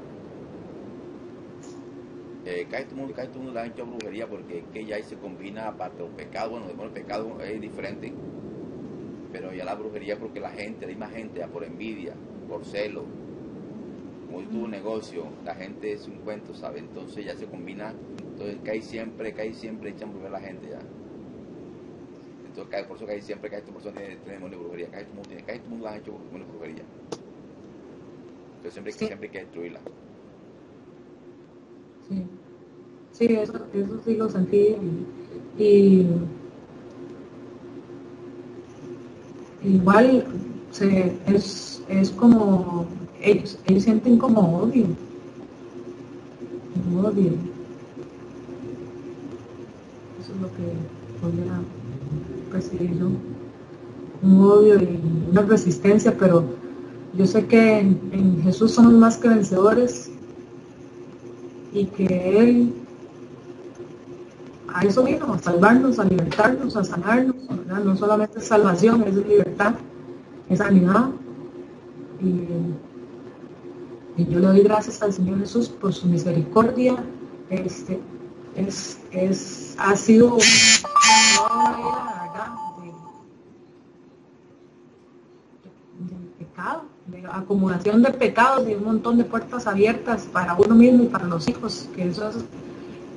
eh, casi todo el mundo, casi todo mundo le han hecho brujería porque que ya ahí se combina pecados, bueno, bueno, el pecado es diferente, pero ya la brujería porque la gente, la misma gente, ya por envidia, por celo, como yo tuve un negocio, la gente es un cuento, ¿sabe? Entonces ya se combina, entonces cae siempre, cae siempre, echan brujería a la gente ya. Entonces, cae- por eso hay- siempre que esta persona tiene, tiene demonio de brujería, casi todo el mundo tiene, casi todo el mundo han hecho demonio de brujería. Entonces siempre, hay que- Sí. siempre hay que destruirla. Sí, sí eso, eso sí lo sentí. Y, y igual es, es como, ellos, ellos sienten como odio. Como odio. Eso es lo que voy a percibir yo. Un odio y una resistencia, pero yo sé que en, en Jesús somos más que vencedores y que Él a eso vino, a salvarnos, a libertarnos, a sanarnos. No solamente es salvación, es libertad, es sanidad. Y, yo le doy gracias al Señor Jesús por su misericordia. Este, es, es, ha sido una de pecado, de acumulación de pecados y un montón de puertas abiertas para uno mismo y para los hijos, que eso es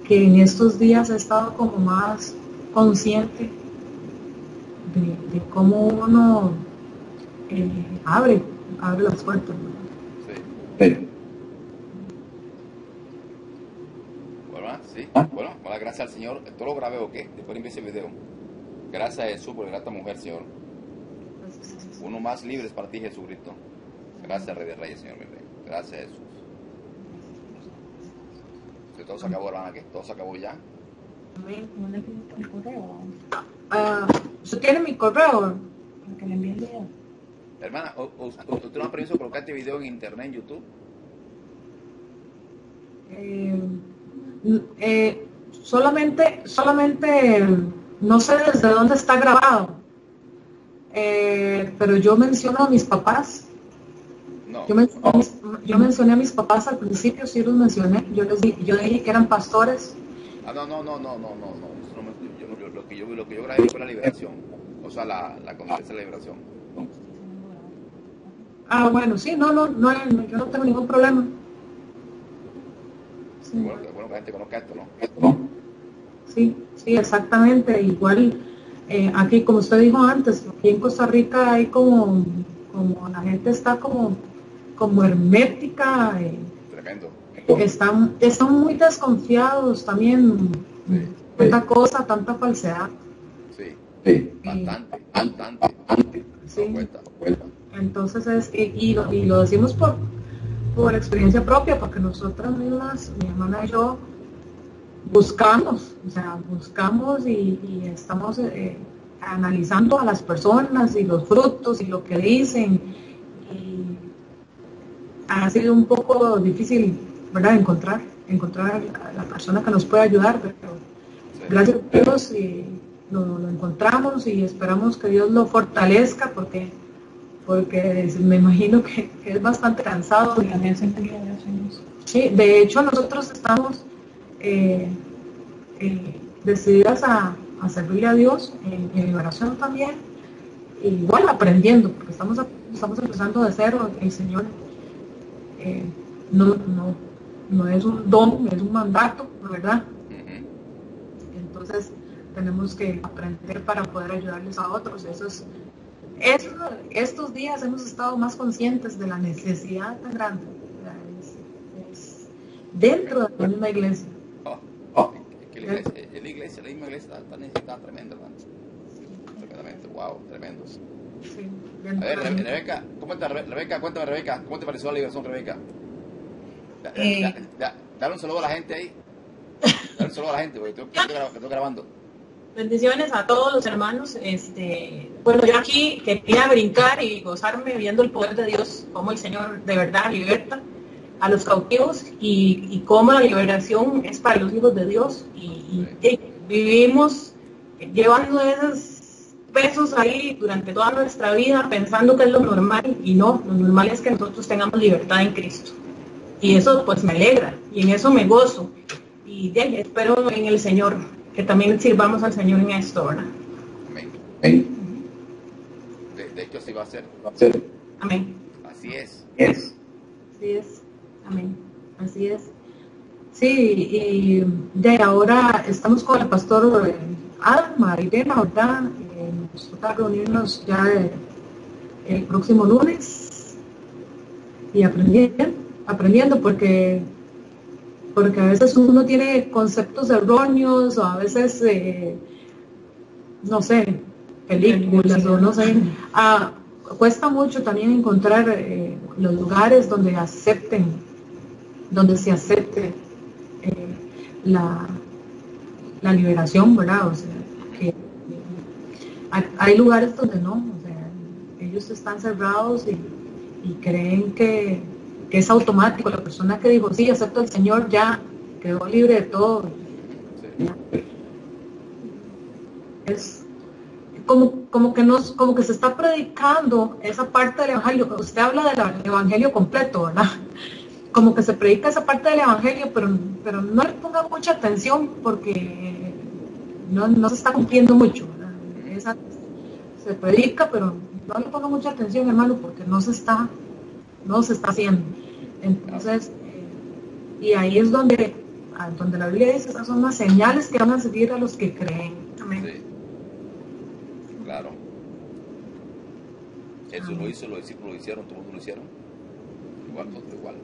que en estos días he estado como más consciente de, de cómo uno eh, abre, abre las puertas. ¿no? Sí. Bueno, ¿verdad? sí. Bueno, bueno, gracias al Señor. Esto lo grabé o qué? Después envié ese video. Gracias a Jesús por esta mujer, Señor. Uno más libre es para ti, Jesucristo. Gracias, Rey de Reyes, Señor, mi Rey. Gracias, Jesús. Que todo se acabó, hermana, que todo se acabó ya. Pido el correo Ah, ¿Usted tiene mi correo? para que le envíe el video. Hermana, ¿u- u- ¿usted no ha permiso de colocar este video en internet, en YouTube? Eh, eh, solamente, solamente, no sé desde dónde está grabado, Eh, pero yo menciono a mis papás. No. Yo, men- a mis- yo mencioné a mis papás al principio, sí los mencioné. Yo les di, yo dije que eran pastores. Ah, no, no, no, no, no, no, no. Yo, yo- lo, que yo, lo que yo grabé fue la liberación. O sea, la, la conferencia de la liberación. Ah, bueno, sí, no, no, no, no, yo no tengo ningún problema. Sí. Bueno, que, bueno que la gente conozca esto, ¿no? Sí, sí, exactamente. Igual, eh, aquí, como usted dijo antes, aquí en Costa Rica hay como, como la gente está como, como hermética, eh, Tremendo. están, están muy desconfiados también. Sí. Tanta cosa, tanta falsedad. Sí. Eh, Bastante, bastante. bastante. Sí. No cuenta. Entonces es, y, y lo, y lo decimos por, por experiencia propia, porque nosotras mismas, mi hermana y yo, buscamos, o sea, buscamos y, y estamos eh, analizando a las personas y los frutos y lo que dicen. Y ha sido un poco difícil, ¿verdad? Encontrar, encontrar a la persona que nos puede ayudar, pero gracias a Dios y lo, lo encontramos y esperamos que Dios lo fortalezca porque porque me imagino que, que es bastante cansado. Porque también se. Sí, de hecho nosotros estamos eh, eh, decididas a, a servirle a Dios en, en oración también, y igual aprendiendo, porque estamos, estamos empezando de cero, el Señor eh, no, no, no es un don, es un mandato, ¿verdad? Entonces tenemos que aprender para poder ayudarles a otros. Eso es, eso- estos días hemos estado más conscientes de la necesidad tan grande. Es- es dentro de la misma iglesia. Oh, oh, es que la iglesia, la iglesia, la misma iglesia está, está necesitada hermano. Tremendamente, wow, tremendo. Sí, A ver, Rebeca, ¿cómo está Rebe- Rebeca? Cuéntame, Rebeca, ¿cómo te pareció la liberación, Rebeca? Da- Eh. da- da- Dale un saludo a la gente ahí. Dale un saludo a la gente, porque estoy, estoy gra- estoy grabando. Bendiciones a todos los hermanos. Este, bueno, yo aquí quería brincar y gozarme viendo el poder de Dios, cómo el Señor de verdad liberta a los cautivos y, y cómo la liberación es para los hijos de Dios. Y, y- y vivimos llevando esos pesos ahí durante toda nuestra vida pensando que es lo normal y no, lo normal es que nosotros tengamos libertad en Cristo. Y eso pues me alegra y en eso me gozo. Y de ahí espero en el Señor que también sirvamos al Señor en esto, ¿verdad? Amén. De, de hecho, así va a ser. Amén. Así es. Así es. Amén. Así es. Sí, y de ahora estamos con el pastor eh, Alma, Irena, ¿verdad? Eh, nos toca reunirnos ya el, el próximo lunes y aprendiendo, aprendiendo porque porque a veces uno tiene conceptos erróneos o a veces, eh, no sé, películas o no sé. Ah, cuesta mucho también encontrar eh, los lugares donde acepten, donde se acepte eh, la, la liberación, ¿verdad? O sea, hay, lugares donde no, o sea, ellos están cerrados y, creen que, es automático. La persona que dijo, sí, acepto al Señor, ya quedó libre de todo. Es como, como, que nos, como que se está predicando esa parte del Evangelio. Usted habla del Evangelio completo, ¿verdad? Como que se predica esa parte del Evangelio, pero, no le ponga mucha atención porque no se está cumpliendo mucho. Se predica, pero no le ponga mucha atención, hermano, porque no se está, no se está haciendo. Entonces, eh, y ahí es donde, ah, donde la Biblia dice, esas son las señales que van a seguir a los que creen. Amén. Sí. Claro. Jesús lo hizo, los discípulos lo hicieron, todo mundo lo hicieron. Igual, nosotros igual.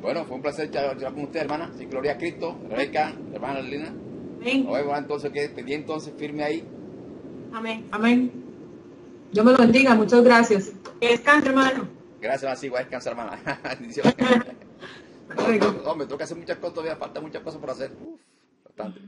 Bueno, fue un placer charlar con usted, hermana. Sí, gloria a Cristo, Rebeca, hermana Lina. Amén. Vemos entonces, que pedí entonces firme ahí. Amén. Amén. Dios me lo bendiga, muchas gracias. Que descanse, hermano. Gracias, así, voy a descansar, hermana. Luego. No, me toca hacer muchas cosas todavía, falta muchas cosas por hacer. Uf, bastante.